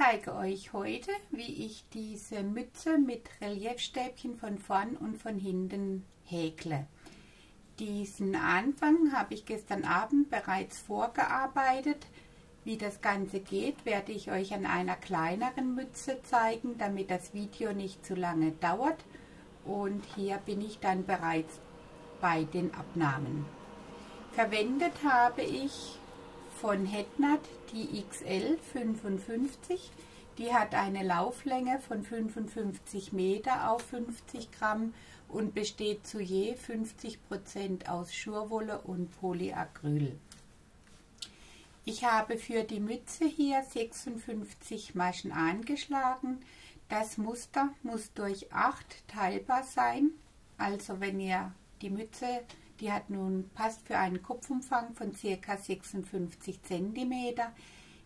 zeige euch heute, wie ich diese Mütze mit Reliefstäbchen von vorn und von hinten häkle. Diesen Anfang habe ich gestern Abend bereits vorgearbeitet. Wie das Ganze geht, werde ich euch an einer kleineren Mütze zeigen, damit das Video nicht zu lange dauert. Und hier bin ich dann bereits bei den Abnahmen. Verwendet habe ich von Hetnat die XL 55. Die hat eine Lauflänge von 55 Meter auf 50 Gramm und besteht zu je 50 Prozent aus Schurwolle und Polyacryl. Ich habe für die Mütze hier 56 Maschen angeschlagen. Das Muster muss durch 8 teilbar sein. Also wenn ihr die Mütze die hat nun passt für einen Kopfumfang von ca. 56 cm.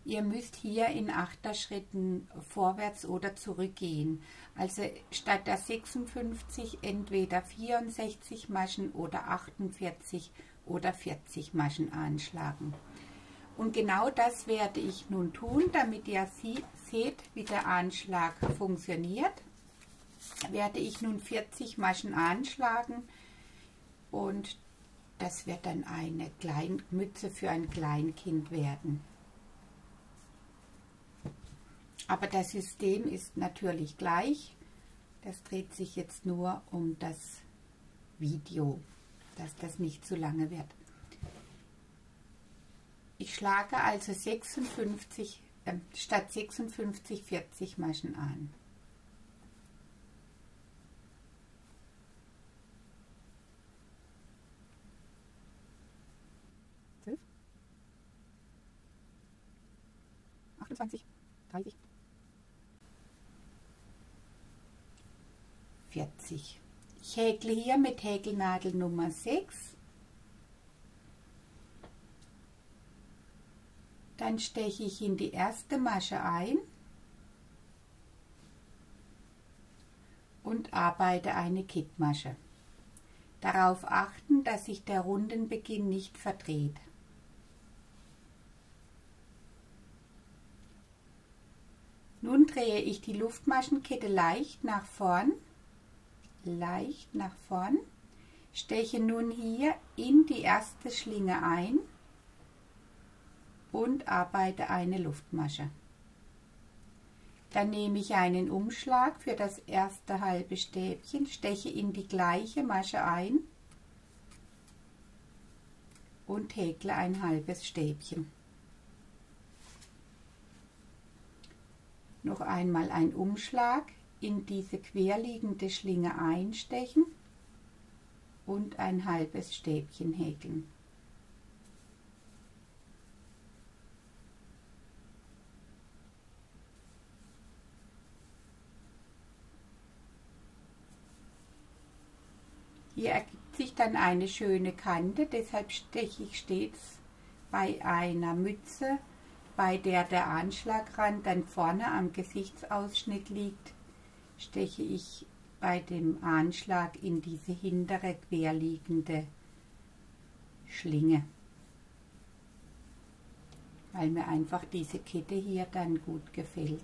Ihr müsst hier in Achterschritten vorwärts oder zurückgehen. Also statt der 56 entweder 64 Maschen oder 48 oder 40 Maschen anschlagen. Und genau das werde ich nun tun, damit ihr seht, wie der Anschlag funktioniert. Werde ich nun 40 Maschen anschlagen und das wird dann eine Klein Mütze für ein Kleinkind werden. Aber das System ist natürlich gleich. Das dreht sich jetzt nur um das Video, dass das nicht zu lange wird. Ich schlage also 56, äh, statt 56 40 Maschen an. 28, 30, 40. Ich häkle hier mit Häkelnadel Nummer 6. Dann steche ich in die erste Masche ein und arbeite eine Kittmasche. Darauf achten, dass sich der Rundenbeginn nicht verdreht. Nun drehe ich die Luftmaschenkette leicht nach vorn, leicht nach vorn, steche nun hier in die erste Schlinge ein und arbeite eine Luftmasche. Dann nehme ich einen Umschlag für das erste halbe Stäbchen, steche in die gleiche Masche ein und häkle ein halbes Stäbchen. Noch einmal ein Umschlag in diese querliegende Schlinge einstechen und ein halbes Stäbchen häkeln. Hier ergibt sich dann eine schöne Kante, deshalb steche ich stets bei einer Mütze bei der der Anschlagrand dann vorne am Gesichtsausschnitt liegt, steche ich bei dem Anschlag in diese hintere querliegende Schlinge, weil mir einfach diese Kette hier dann gut gefällt.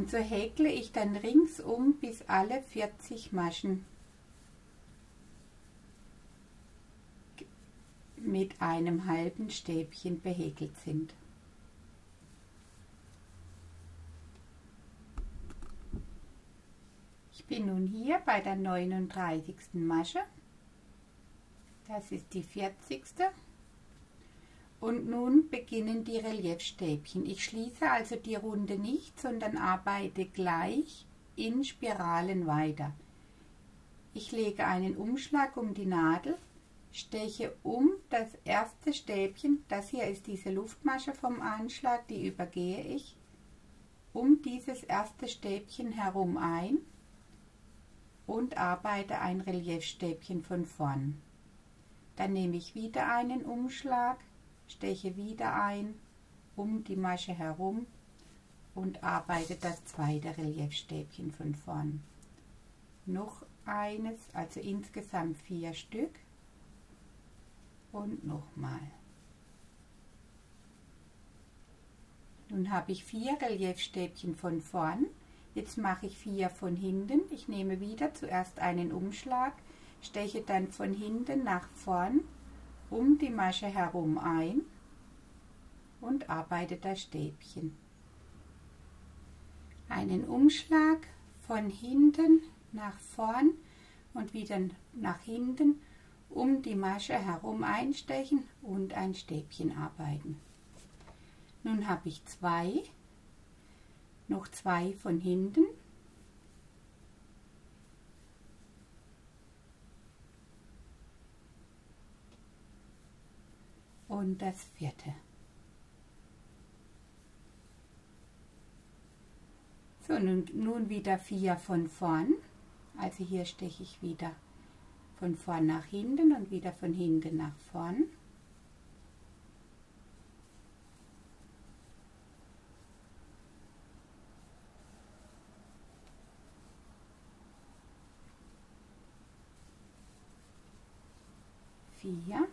Und so häkle ich dann ringsum, bis alle 40 Maschen mit einem halben Stäbchen behäkelt sind. Ich bin nun hier bei der 39. Masche. Das ist die 40. Und nun beginnen die Reliefstäbchen. Ich schließe also die Runde nicht, sondern arbeite gleich in Spiralen weiter. Ich lege einen Umschlag um die Nadel, steche um das erste Stäbchen, das hier ist diese Luftmasche vom Anschlag, die übergehe ich, um dieses erste Stäbchen herum ein und arbeite ein Reliefstäbchen von vorn. Dann nehme ich wieder einen Umschlag, steche wieder ein um die Masche herum und arbeite das zweite Reliefstäbchen von vorn. Noch eines, also insgesamt vier Stück und nochmal. Nun habe ich vier Reliefstäbchen von vorn. Jetzt mache ich vier von hinten. Ich nehme wieder zuerst einen Umschlag, steche dann von hinten nach vorn um die Masche herum ein und arbeite das Stäbchen. Einen Umschlag von hinten nach vorn und wieder nach hinten um die Masche herum einstechen und ein Stäbchen arbeiten. Nun habe ich zwei, noch zwei von hinten. Und das vierte. So, nun, nun wieder vier von vorn. Also hier steche ich wieder von vorn nach hinten und wieder von hinten nach vorn. Vier.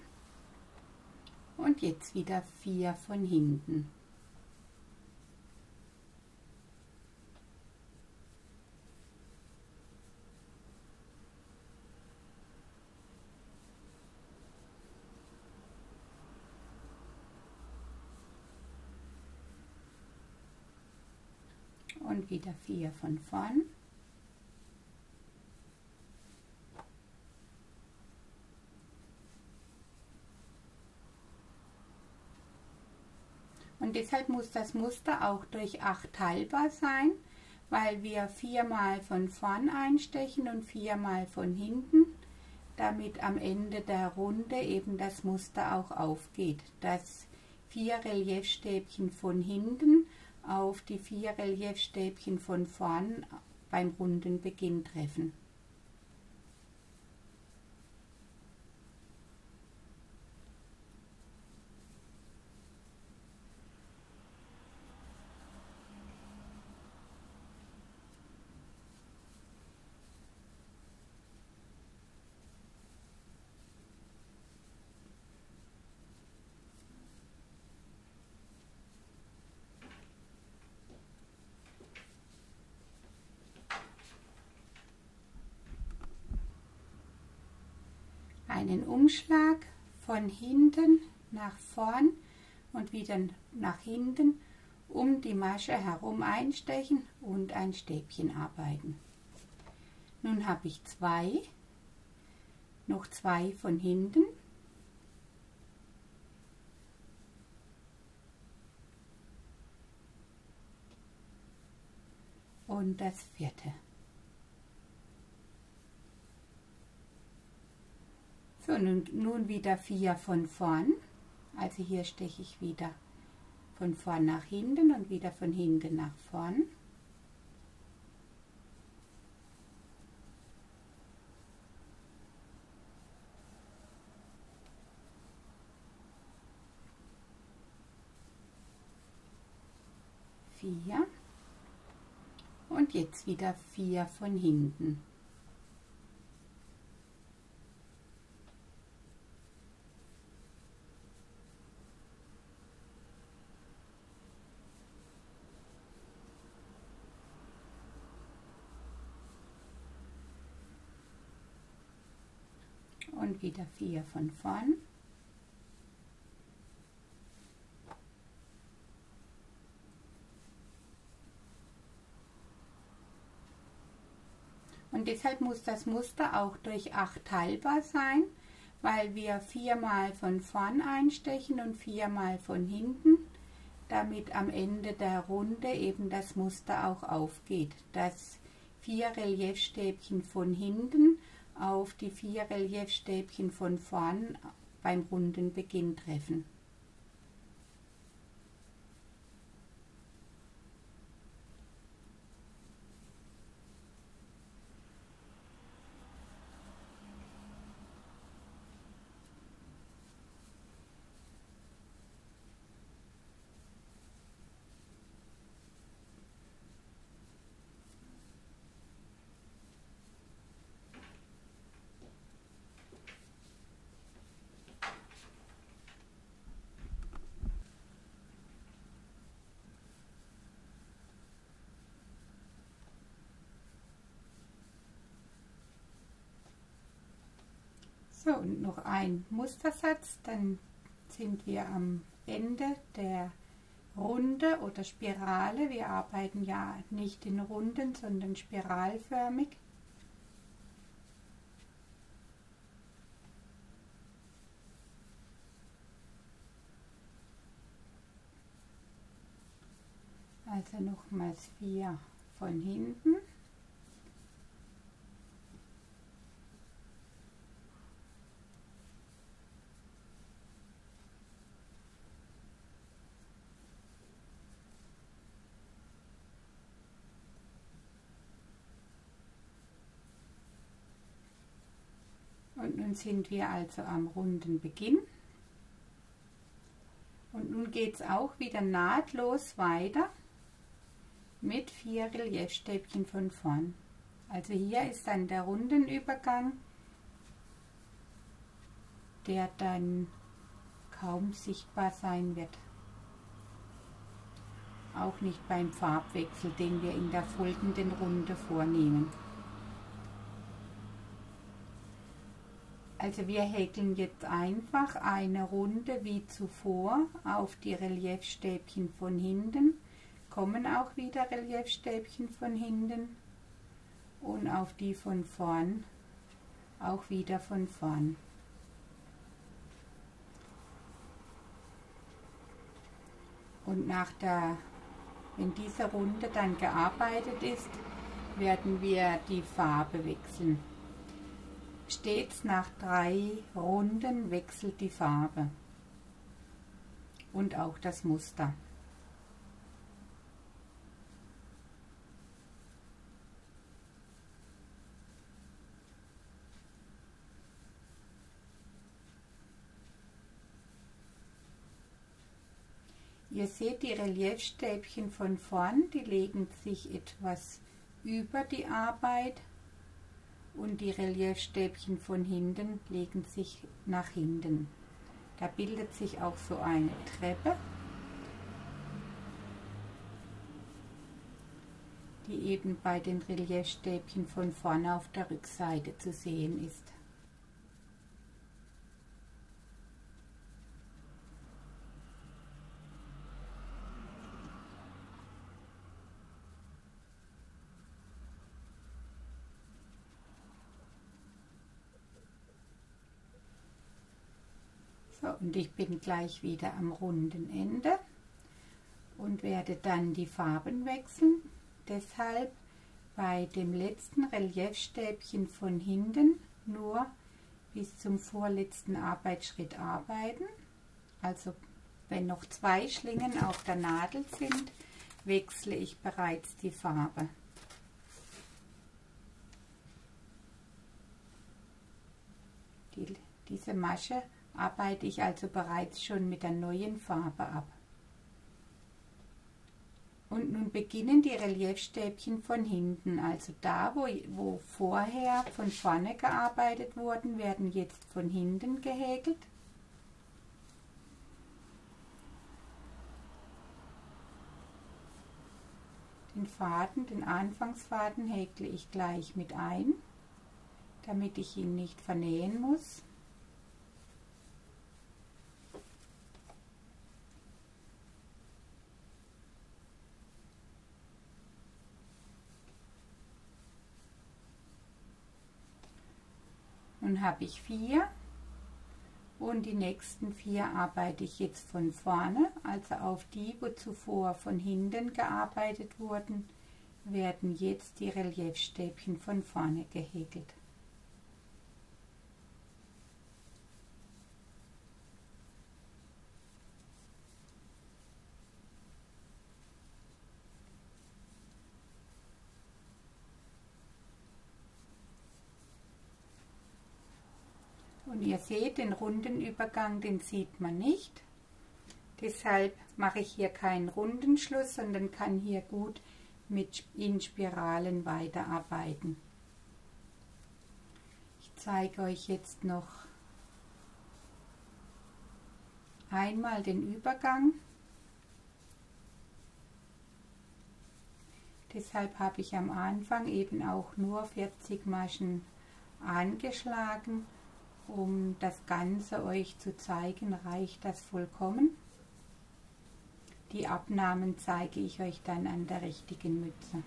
Und jetzt wieder vier von hinten. und wieder vier von vorn. Deshalb muss das Muster auch durch 8 teilbar sein, weil wir viermal von vorn einstechen und viermal von hinten, damit am Ende der Runde eben das Muster auch aufgeht, dass vier Reliefstäbchen von hinten auf die vier Reliefstäbchen von vorn beim runden Beginn treffen. Einen Umschlag von hinten nach vorn und wieder nach hinten um die Masche herum einstechen und ein Stäbchen arbeiten. Nun habe ich zwei, noch zwei von hinten. Und das vierte. So, nun, nun wieder vier von vorn. Also hier steche ich wieder von vorn nach hinten und wieder von hinten nach vorn. Vier. Und jetzt wieder vier von hinten. Und wieder vier von vorn. Und deshalb muss das Muster auch durch 8 teilbar sein, weil wir viermal von vorn einstechen und viermal von hinten, damit am Ende der Runde eben das Muster auch aufgeht, dass vier Reliefstäbchen von hinten auf die vier Reliefstäbchen von vorn beim runden Beginn treffen. So, und noch ein Mustersatz, dann sind wir am Ende der Runde oder Spirale. Wir arbeiten ja nicht in Runden, sondern spiralförmig. Also nochmals vier von hinten. Und nun sind wir also am runden Beginn. Und nun geht es auch wieder nahtlos weiter mit vier Reliefstäbchen von vorn. Also hier ist dann der Rundenübergang, der dann kaum sichtbar sein wird. Auch nicht beim Farbwechsel, den wir in der folgenden Runde vornehmen. Also wir häkeln jetzt einfach eine Runde wie zuvor auf die Reliefstäbchen von hinten, kommen auch wieder Reliefstäbchen von hinten und auf die von vorn auch wieder von vorn. Und nach der, wenn diese Runde dann gearbeitet ist, werden wir die Farbe wechseln. Stets nach drei Runden wechselt die Farbe und auch das Muster. Ihr seht die Reliefstäbchen von vorn, die legen sich etwas über die Arbeit und die Reliefstäbchen von hinten legen sich nach hinten. Da bildet sich auch so eine Treppe, die eben bei den Reliefstäbchen von vorne auf der Rückseite zu sehen ist. So, und ich bin gleich wieder am runden Ende und werde dann die Farben wechseln. Deshalb bei dem letzten Reliefstäbchen von hinten nur bis zum vorletzten Arbeitsschritt arbeiten. Also wenn noch zwei Schlingen auf der Nadel sind, wechsle ich bereits die Farbe. Die, diese Masche arbeite ich also bereits schon mit der neuen Farbe ab. Und nun beginnen die Reliefstäbchen von hinten, also da, wo, wo vorher von vorne gearbeitet wurden, werden jetzt von hinten gehäkelt. Den Faden, den Anfangsfaden häkle ich gleich mit ein, damit ich ihn nicht vernähen muss. Habe ich vier und die nächsten vier arbeite ich jetzt von vorne, also auf die, wo zuvor von hinten gearbeitet wurden, werden jetzt die Reliefstäbchen von vorne gehäkelt. Und ihr seht, den runden Übergang, den sieht man nicht. Deshalb mache ich hier keinen Rundenschluss, sondern kann hier gut mit in Spiralen weiterarbeiten. Ich zeige euch jetzt noch einmal den Übergang. Deshalb habe ich am Anfang eben auch nur 40 Maschen angeschlagen um das Ganze euch zu zeigen, reicht das vollkommen. Die Abnahmen zeige ich euch dann an der richtigen Mütze.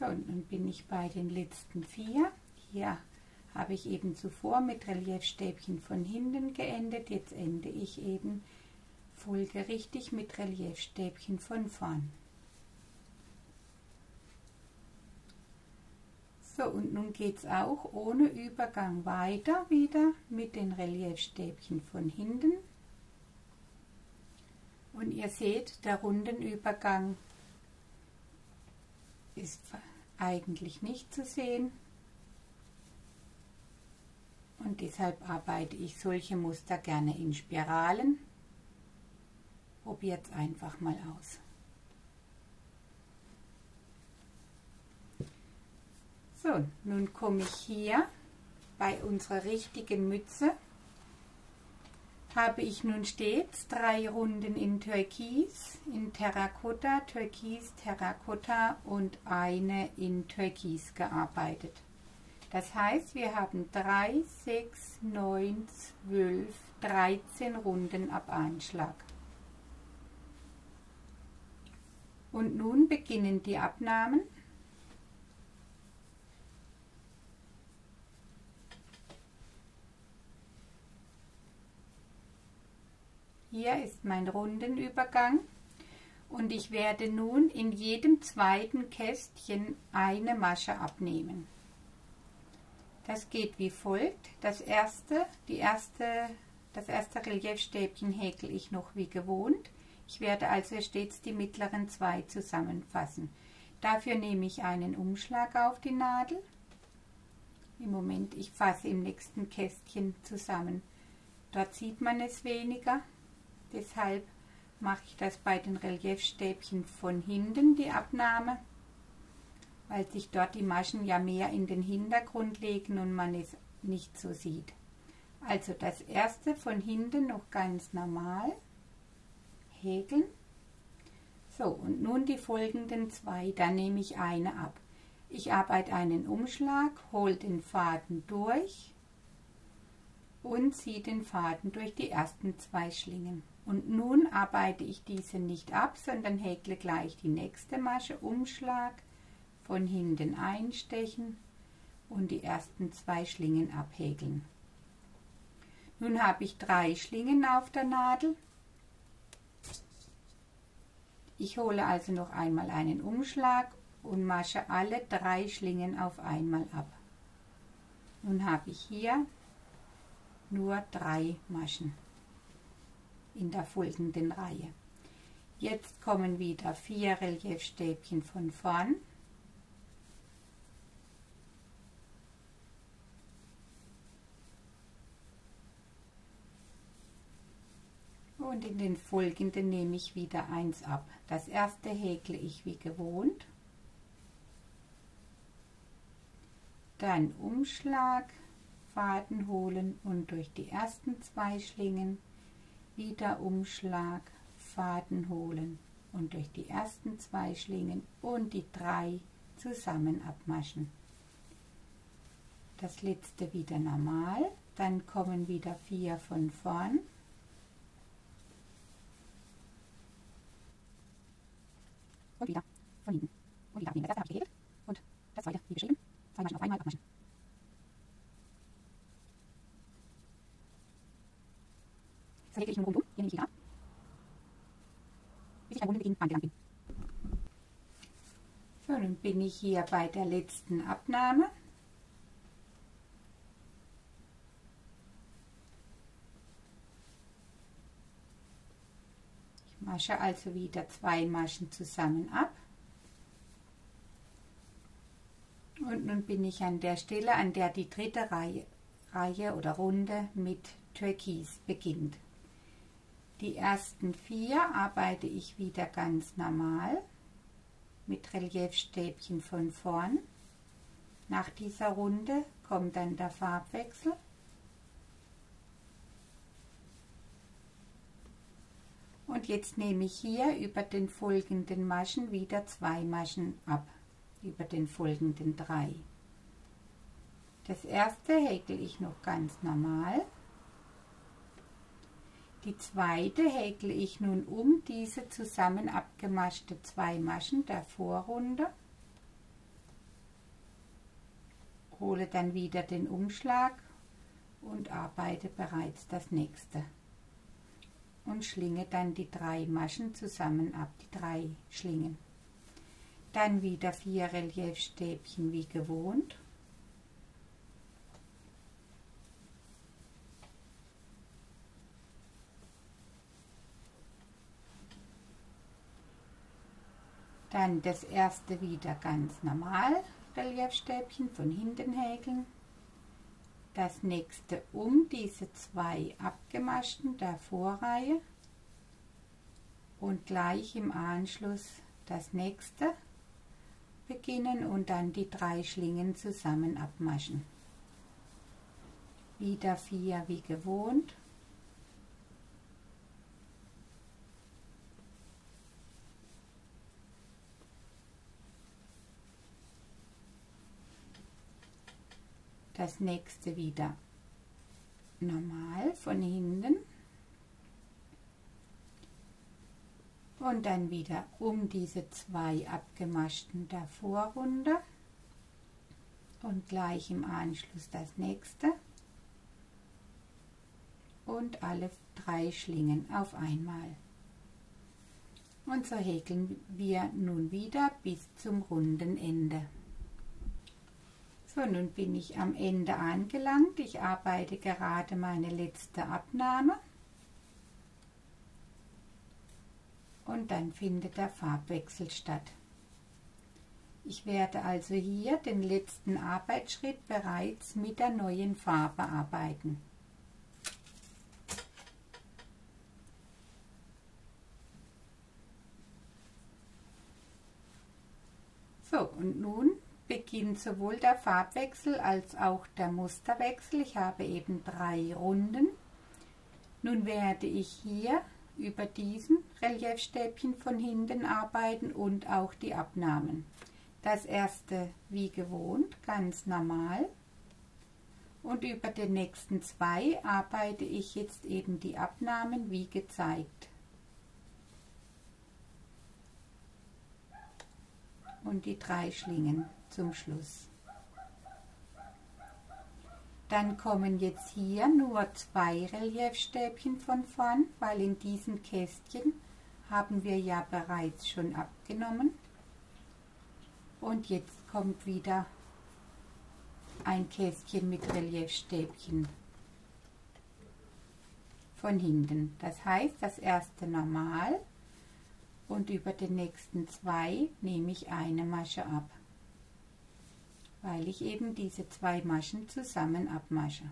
So, und nun bin ich bei den letzten vier. Hier habe ich eben zuvor mit Reliefstäbchen von hinten geendet. Jetzt ende ich eben folgerichtig mit Reliefstäbchen von vorn. So, und nun geht es auch ohne Übergang weiter wieder mit den Reliefstäbchen von hinten. Und ihr seht, der Rundenübergang ist eigentlich nicht zu sehen. Und deshalb arbeite ich solche Muster gerne in Spiralen. Probiert es einfach mal aus. So, nun komme ich hier bei unserer richtigen Mütze habe ich nun stets drei Runden in Türkis, in Terrakotta, Türkis, Terrakotta und eine in Türkis gearbeitet. Das heißt, wir haben 3, 6, 9, 12, 13 Runden ab Einschlag. Und nun beginnen die Abnahmen. Hier ist mein Rundenübergang und ich werde nun in jedem zweiten Kästchen eine Masche abnehmen. Das geht wie folgt. Das erste, die erste, das erste Reliefstäbchen häkel ich noch wie gewohnt. Ich werde also stets die mittleren zwei zusammenfassen. Dafür nehme ich einen Umschlag auf die Nadel. Im Moment, ich fasse im nächsten Kästchen zusammen. Dort sieht man es weniger. Deshalb mache ich das bei den Reliefstäbchen von hinten, die Abnahme, weil sich dort die Maschen ja mehr in den Hintergrund legen und man es nicht so sieht. Also das erste von hinten noch ganz normal häkeln. So, und nun die folgenden zwei, da nehme ich eine ab. Ich arbeite einen Umschlag, hole den Faden durch und ziehe den Faden durch die ersten zwei Schlingen. Und nun arbeite ich diese nicht ab, sondern häkle gleich die nächste Masche, Umschlag, von hinten einstechen und die ersten zwei Schlingen abhäkeln. Nun habe ich drei Schlingen auf der Nadel. Ich hole also noch einmal einen Umschlag und masche alle drei Schlingen auf einmal ab. Nun habe ich hier nur drei Maschen in der folgenden Reihe. Jetzt kommen wieder vier Reliefstäbchen von vorn. Und in den folgenden nehme ich wieder eins ab. Das erste häkle ich wie gewohnt. Dann Umschlag, Faden holen und durch die ersten zwei Schlingen wieder Umschlag, Faden holen und durch die ersten zwei Schlingen und die drei zusammen abmaschen. Das letzte wieder normal, dann kommen wieder vier von vorn. Und wieder von hinten. Und wieder. Das erste habe ich und das zweite wie beschrieben. Zwei Maschen auf einmal abmaschen. Verhäkle ich nun rundum. Hier nehme ich wieder ab. Bis ich Runde mit angelangt bin. So, nun bin ich hier bei der letzten Abnahme. Ich masche also wieder zwei Maschen zusammen ab. Und nun bin ich an der Stelle, an der die dritte Reihe, Reihe oder Runde mit Türkis beginnt. Die ersten vier arbeite ich wieder ganz normal mit Reliefstäbchen von vorn. Nach dieser Runde kommt dann der Farbwechsel. Und jetzt nehme ich hier über den folgenden Maschen wieder zwei Maschen ab, über den folgenden drei. Das erste häkel ich noch ganz normal. Die zweite häkle ich nun um diese zusammen abgemaschte zwei Maschen der Vorrunde. Hole dann wieder den Umschlag und arbeite bereits das nächste. Und schlinge dann die drei Maschen zusammen ab, die drei Schlingen. Dann wieder vier Reliefstäbchen wie gewohnt. Dann das erste wieder ganz normal, Reliefstäbchen von hinten häkeln. Das nächste um diese zwei abgemaschten der Vorreihe und gleich im Anschluss das nächste beginnen und dann die drei Schlingen zusammen abmaschen. Wieder vier wie gewohnt das nächste wieder normal von hinten und dann wieder um diese zwei abgemaschten der Vorrunde und gleich im Anschluss das nächste und alle drei Schlingen auf einmal. Und so häkeln wir nun wieder bis zum runden Ende. So, nun bin ich am Ende angelangt. Ich arbeite gerade meine letzte Abnahme. Und dann findet der Farbwechsel statt. Ich werde also hier den letzten Arbeitsschritt bereits mit der neuen Farbe arbeiten. So, und nun beginnt sowohl der Farbwechsel als auch der Musterwechsel. Ich habe eben drei Runden. Nun werde ich hier über diesen Reliefstäbchen von hinten arbeiten und auch die Abnahmen. Das erste wie gewohnt, ganz normal. Und über den nächsten zwei arbeite ich jetzt eben die Abnahmen wie gezeigt. Und die drei Schlingen zum Schluss. Dann kommen jetzt hier nur zwei Reliefstäbchen von vorn, weil in diesem Kästchen haben wir ja bereits schon abgenommen. Und jetzt kommt wieder ein Kästchen mit Reliefstäbchen von hinten. Das heißt, das erste normal und über den nächsten zwei nehme ich eine Masche ab weil ich eben diese zwei Maschen zusammen abmasche.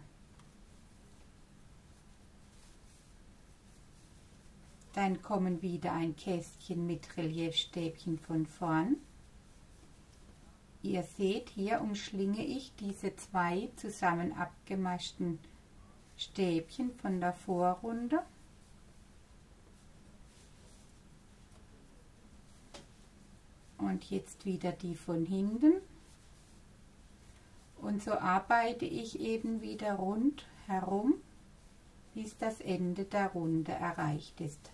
Dann kommen wieder ein Kästchen mit Reliefstäbchen von vorn. Ihr seht, hier umschlinge ich diese zwei zusammen abgemaschten Stäbchen von der Vorrunde. Und jetzt wieder die von hinten. Und so arbeite ich eben wieder rund herum, bis das Ende der Runde erreicht ist.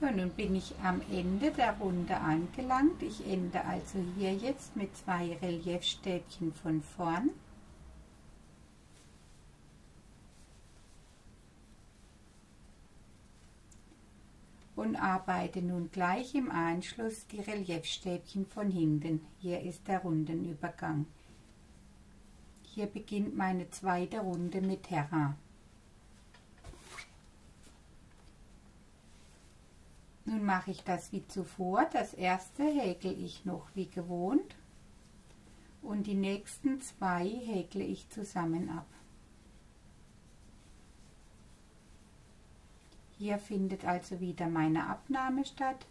So, nun bin ich am Ende der Runde angelangt. Ich ende also hier jetzt mit zwei Reliefstäbchen von vorn. Und arbeite nun gleich im Anschluss die Reliefstäbchen von hinten. Hier ist der Rundenübergang. Hier beginnt meine zweite Runde mit Terrain. Nun mache ich das wie zuvor. Das erste häkel ich noch wie gewohnt und die nächsten zwei häkle ich zusammen ab. Hier findet also wieder meine Abnahme statt.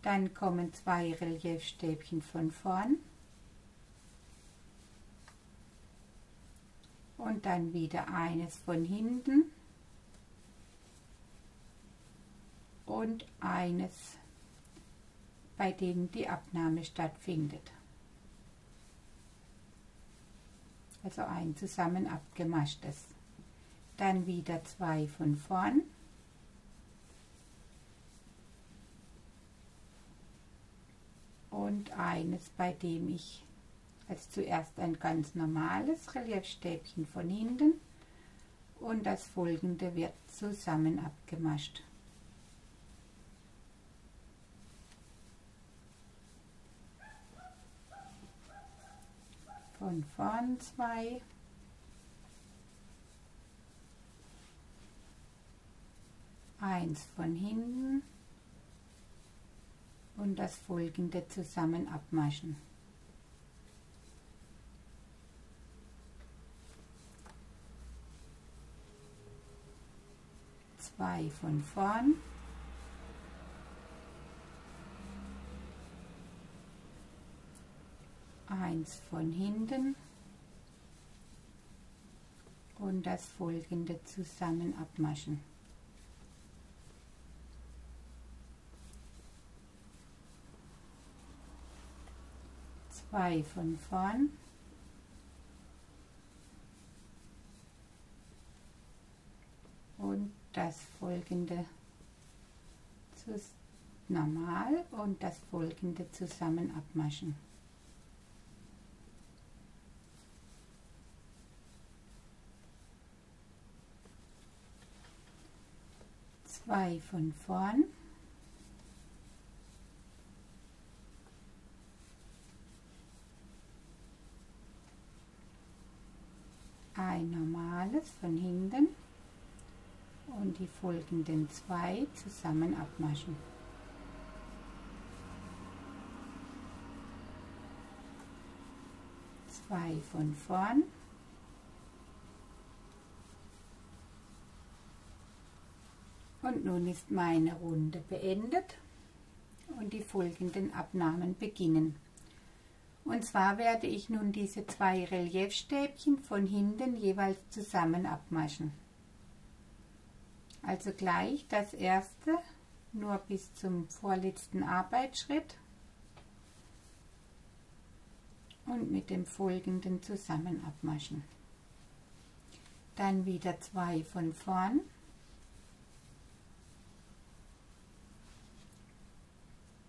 Dann kommen zwei Reliefstäbchen von vorn und dann wieder eines von hinten und eines, bei dem die Abnahme stattfindet. Also ein zusammen abgemaschtes. Dann wieder zwei von vorn. Und eines, bei dem ich als zuerst ein ganz normales Reliefstäbchen von hinten und das folgende wird zusammen abgemascht. Von vorn zwei. Eins von hinten und das folgende zusammen abmaschen. zwei von vorn. Eins von hinten und das folgende zusammen abmaschen. Zwei von vorn. und das folgende normal und das folgende zusammen abmaschen. Zwei von vorn. Ein normales von hinten und die folgenden zwei zusammen abmaschen. Zwei von vorn. Und nun ist meine Runde beendet und die folgenden Abnahmen beginnen. Und zwar werde ich nun diese zwei Reliefstäbchen von hinten jeweils zusammen abmaschen. Also gleich das erste, nur bis zum vorletzten Arbeitsschritt und mit dem folgenden zusammen abmaschen. Dann wieder zwei von vorn.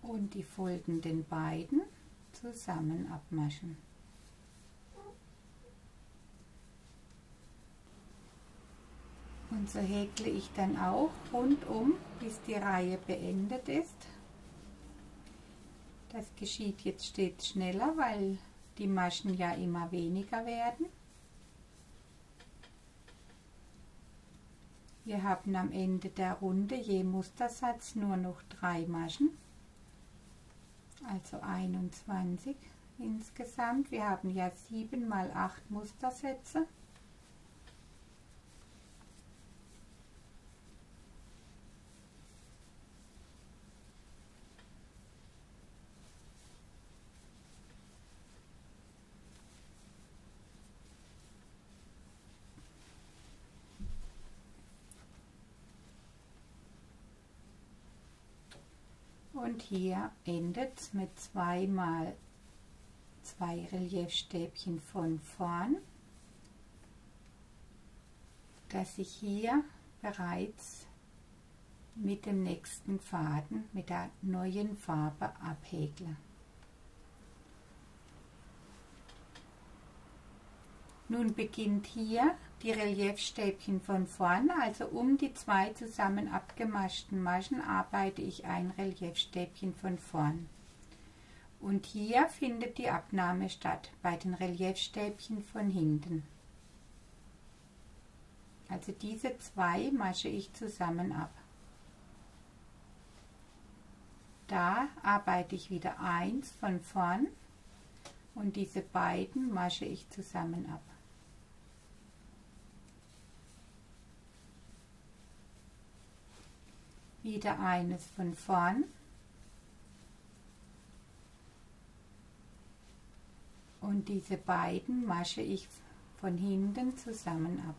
Und die folgenden beiden zusammen abmaschen. Und so häkle ich dann auch rundum, bis die Reihe beendet ist. Das geschieht jetzt stets schneller, weil die Maschen ja immer weniger werden. Wir haben am Ende der Runde je Mustersatz nur noch drei Maschen, also 21 insgesamt. Wir haben ja 7 mal 8 Mustersätze. Und hier endet es mit zweimal zwei Reliefstäbchen von vorn, dass ich hier bereits mit dem nächsten Faden mit der neuen Farbe abhäkle. Nun beginnt hier die Reliefstäbchen von vorne, also um die zwei zusammen abgemaschten Maschen arbeite ich ein Reliefstäbchen von vorn. Und hier findet die Abnahme statt, bei den Reliefstäbchen von hinten. Also diese zwei masche ich zusammen ab. Da arbeite ich wieder eins von vorn und diese beiden masche ich zusammen ab. Wieder eines von vorn und diese beiden masche ich von hinten zusammen ab.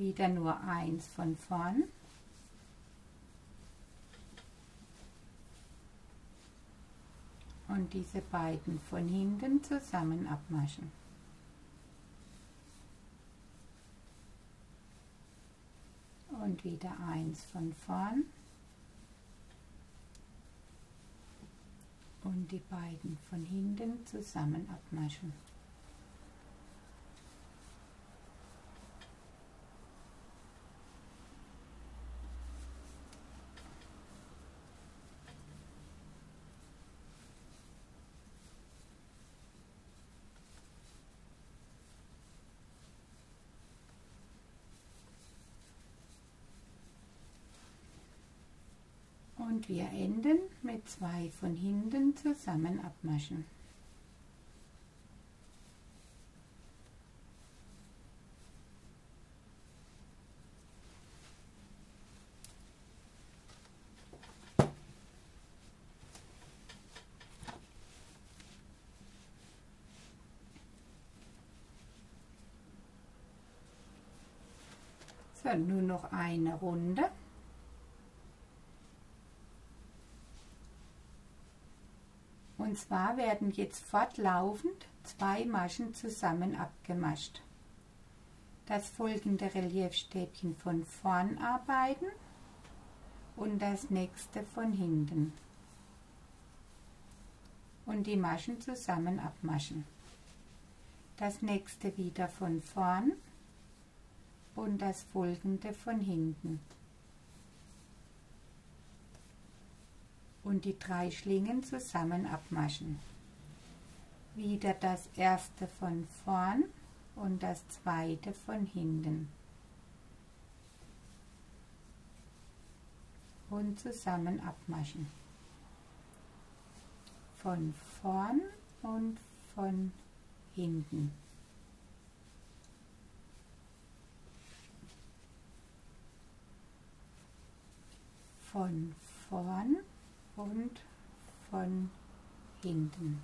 wieder nur eins von vorn. Und diese beiden von hinten zusammen abmaschen. Und wieder eins von vorn. Und die beiden von hinten zusammen abmaschen. Und wir enden mit zwei von hinten zusammen abmaschen. So, nur noch eine Runde. Und zwar werden jetzt fortlaufend zwei Maschen zusammen abgemascht. Das folgende Reliefstäbchen von vorn arbeiten und das nächste von hinten. Und die Maschen zusammen abmaschen. Das nächste wieder von vorn und das folgende von hinten. Und die drei Schlingen zusammen abmaschen. Wieder das erste von vorn und das zweite von hinten. Und zusammen abmaschen. Von vorn und von hinten. Von vorn und von hinten.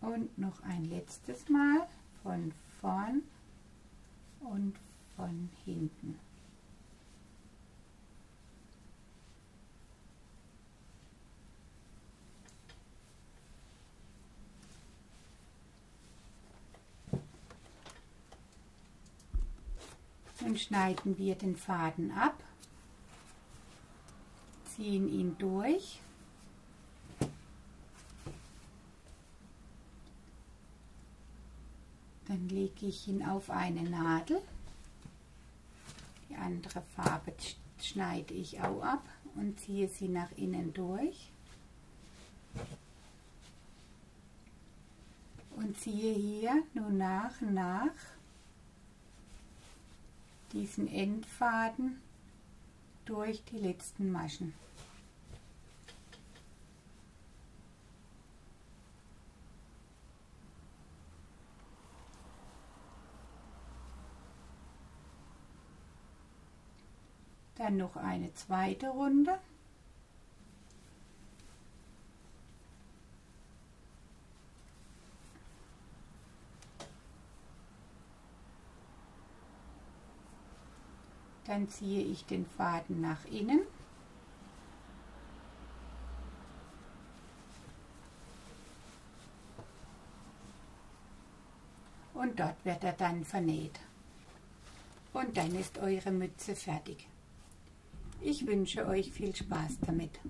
Und noch ein letztes Mal von vorn und von hinten. Nun schneiden wir den Faden ab, ziehen ihn durch. Dann lege ich ihn auf eine Nadel. Die andere Farbe schneide ich auch ab und ziehe sie nach innen durch. Und ziehe hier nur nach und nach diesen Endfaden durch die letzten Maschen. Dann noch eine zweite Runde. Dann ziehe ich den Faden nach innen. Und dort wird er dann vernäht. Und dann ist eure Mütze fertig. Ich wünsche euch viel Spaß damit.